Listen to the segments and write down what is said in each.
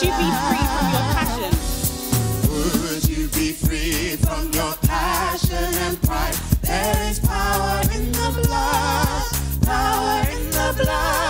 Would you be free from your passion? Would you be free from your passion and pride? There is power in the blood, power in the blood.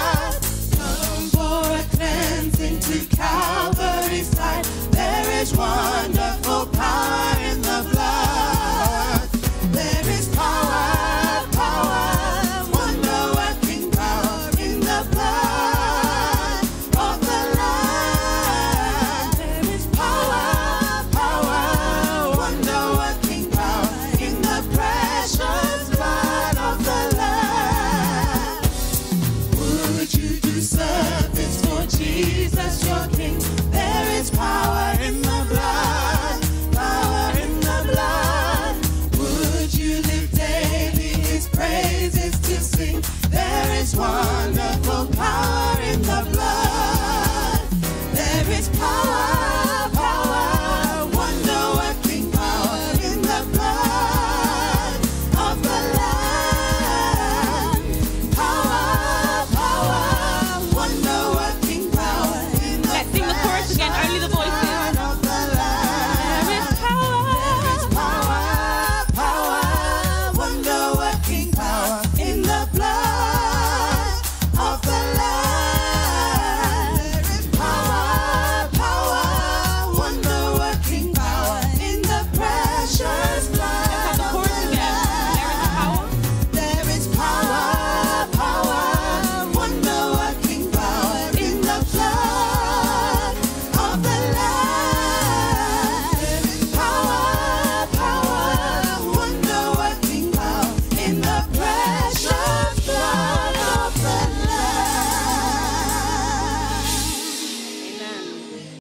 why.